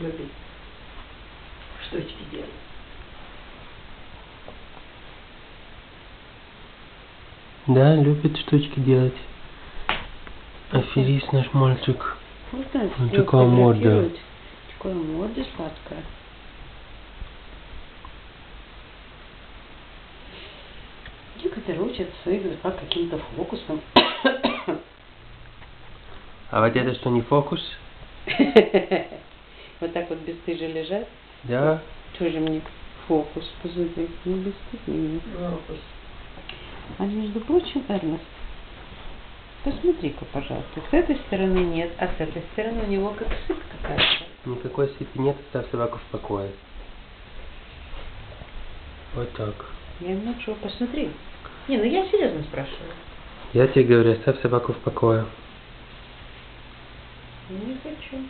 любит штучки делать. Да, любит штучки делать. Аферист наш мальчик. Вот так, всё такая морда. Такая морда сладкая. Некоторые учат своих по каким-то фокусам. А вот это что, не фокус? Вот так вот бесстыже лежать. Да? Тоже мне фокус позади. Не бесстыдно мне. А между прочим, Эрнест, посмотри-ка, пожалуйста, с этой стороны нет, а с этой стороны у него как сыпь какая-то. Никакой сыпи нет, оставь собаку в покое. Вот так. Я ему что, посмотри. Не, ну я серьезно спрашиваю. Я тебе говорю, оставь собаку в покое. Не хочу.